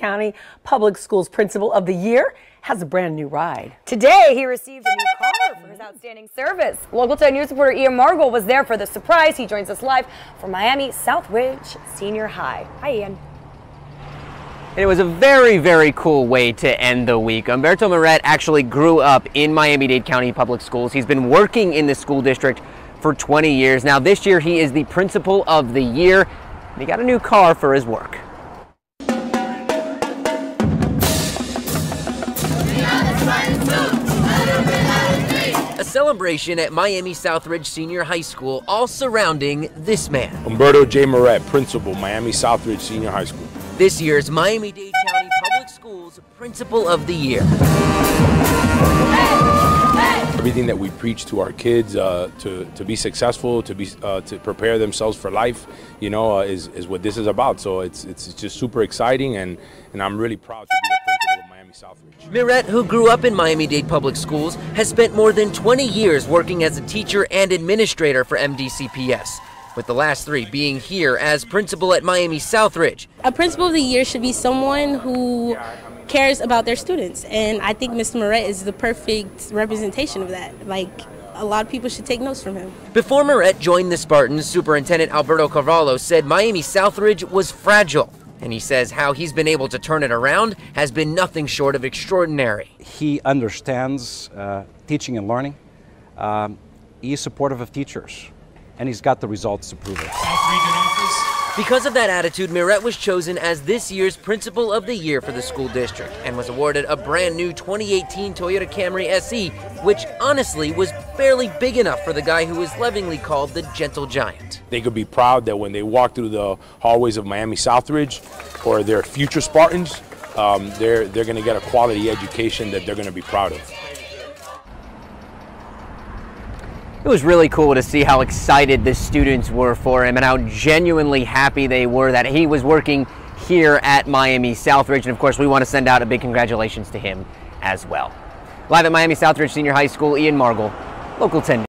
County Public Schools Principal of the Year has a brand new ride. Today, he received a new car for his outstanding service. Local 10 News reporter Ian Margol was there for the surprise. He joins us live from Miami Southridge Senior High. Hi, Ian. And it was a very, very cool way to end the week. Humberto Miret actually grew up in Miami-Dade County Public Schools. He's been working in the school district for 20 years. Now this year he is the principal of the year. He got a new car for his work. A celebration at Miami Southridge Senior High School, all surrounding this man. Humberto J. Miret, principal, Miami Southridge Senior High School. This year's Miami-Dade County Public Schools Principal of the Year. Everything that we preach to our kids uh, to, to be successful, to be uh, to prepare themselves for life, you know, uh, is, is what this is about. So it's, it's just super exciting, and, and I'm really proud to be the Miami Southridge. Miret, who grew up in Miami-Dade Public Schools, has spent more than 20 years working as a teacher and administrator for MDCPS with the last three being here as principal at Miami Southridge. A principal of the year should be someone who cares about their students, and I think Mr. Miret is the perfect representation of that. Like, a lot of people should take notes from him. Before Miret joined the Spartans, Superintendent Alberto Carvalho said Miami Southridge was fragile. And he says how he's been able to turn it around has been nothing short of extraordinary. He understands uh, teaching and learning. Um, he's supportive of teachers and he's got the results to prove it. Because of that attitude, Miret was chosen as this year's Principal of the Year for the school district and was awarded a brand new 2018 Toyota Camry SE, which honestly was barely big enough for the guy who is lovingly called the Gentle Giant. They could be proud that when they walk through the hallways of Miami Southridge or their future Spartans, um, they're, they're going to get a quality education that they're going to be proud of. It was really cool to see how excited the students were for him and how genuinely happy they were that he was working here at Miami Southridge. And of course, we want to send out a big congratulations to him as well. Live at Miami Southridge Senior High School, Ian Margol, Local 10.